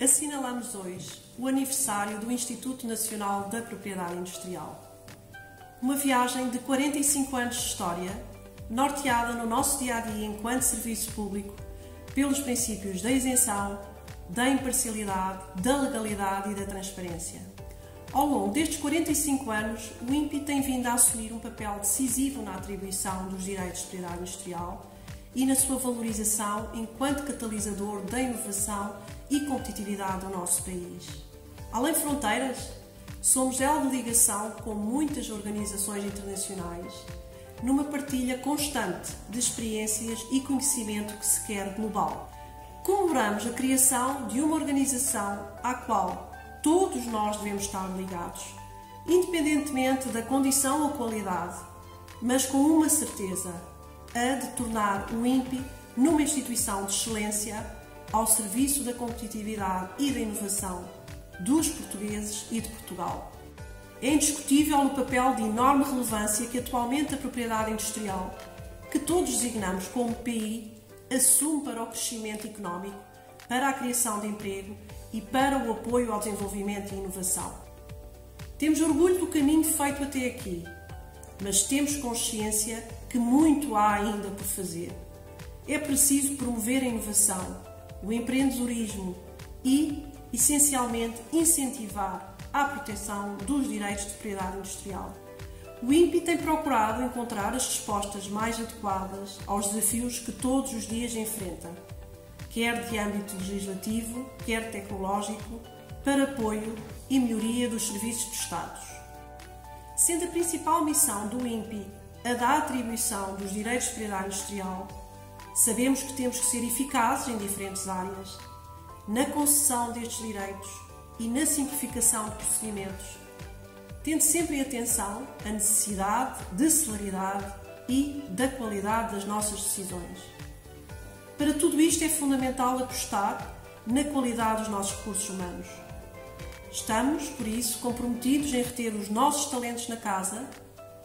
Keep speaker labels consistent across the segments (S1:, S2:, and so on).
S1: assinalamos hoje o aniversário do Instituto Nacional da Propriedade Industrial. Uma viagem de 45 anos de história, norteada no nosso dia a dia enquanto serviço público pelos princípios da isenção, da imparcialidade, da legalidade e da transparência. Ao longo destes 45 anos, o INPI tem vindo a assumir um papel decisivo na atribuição dos direitos de propriedade industrial e na sua valorização enquanto catalisador da inovação e competitividade do nosso país. Além de fronteiras, somos elo de ligação com muitas organizações internacionais, numa partilha constante de experiências e conhecimento que se quer global. Comemoramos a criação de uma organização à qual todos nós devemos estar ligados, independentemente da condição ou qualidade, mas com uma certeza: a de tornar o INPI numa instituição de excelência ao serviço da competitividade e da inovação dos portugueses e de Portugal. É indiscutível o papel de enorme relevância que atualmente a propriedade industrial, que todos designamos como PI, assume para o crescimento económico, para a criação de emprego e para o apoio ao desenvolvimento e inovação. Temos orgulho do caminho feito até aqui, mas temos consciência que muito há ainda por fazer. É preciso promover a inovação, o empreendedorismo e, essencialmente, incentivar a proteção dos direitos de propriedade industrial. O INPI tem procurado encontrar as respostas mais adequadas aos desafios que todos os dias enfrenta, quer de âmbito legislativo, quer tecnológico, para apoio e melhoria dos serviços prestados. Sendo a principal missão do INPI a da atribuição dos direitos de propriedade industrial, sabemos que temos que ser eficazes em diferentes áreas, na concessão destes direitos e na simplificação de procedimentos tendo sempre em atenção a necessidade de celeridade e da qualidade das nossas decisões. Para tudo isto é fundamental apostar na qualidade dos nossos recursos humanos. Estamos, por isso, comprometidos em reter os nossos talentos na casa,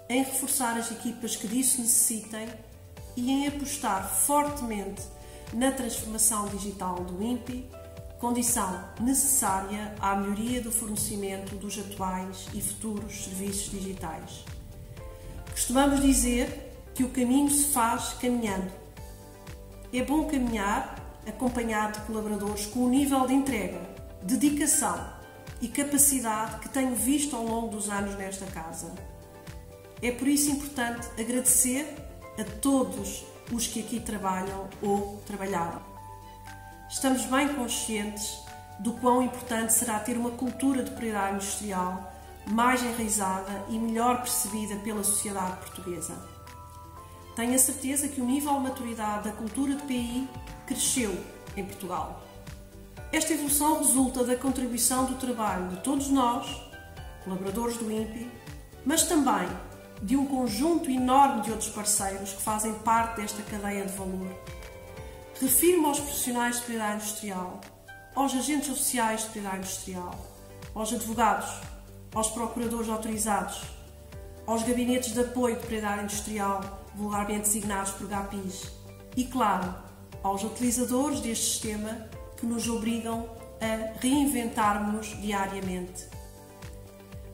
S1: em reforçar as equipas que disso necessitem e em apostar fortemente na transformação digital do INPI condição necessária à melhoria do fornecimento dos atuais e futuros serviços digitais. Costumamos dizer que o caminho se faz caminhando. É bom caminhar acompanhado de colaboradores com o nível de entrega, dedicação e capacidade que tenho visto ao longo dos anos nesta casa. É por isso importante agradecer a todos os que aqui trabalham ou trabalharam estamos bem conscientes do quão importante será ter uma cultura de propriedade industrial mais enraizada e melhor percebida pela sociedade portuguesa. Tenho a certeza que o nível de maturidade da cultura de PI cresceu em Portugal. Esta evolução resulta da contribuição do trabalho de todos nós, colaboradores do INPI, mas também de um conjunto enorme de outros parceiros que fazem parte desta cadeia de valor Refiro-me aos profissionais de propriedade industrial, aos agentes oficiais de propriedade industrial, aos advogados, aos procuradores autorizados, aos gabinetes de apoio de propriedade industrial, vulgarmente designados por GAPIs, e, claro, aos utilizadores deste sistema que nos obrigam a reinventarmos diariamente.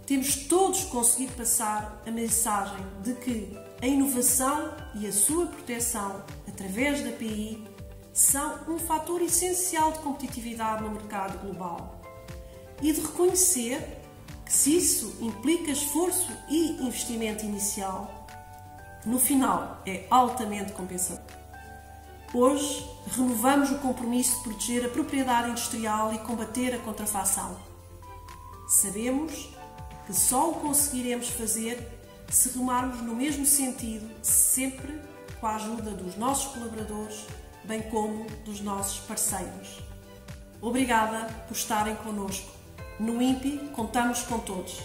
S1: Temos todos conseguido passar a mensagem de que a inovação e a sua proteção através da PI são um fator essencial de competitividade no mercado global e de reconhecer que, se isso implica esforço e investimento inicial, no final é altamente compensador. Hoje, renovamos o compromisso de proteger a propriedade industrial e combater a contrafação. Sabemos que só o conseguiremos fazer se remarmos no mesmo sentido, sempre com a ajuda dos nossos colaboradores bem como dos nossos parceiros. Obrigada por estarem conosco. No INPI contamos com todos.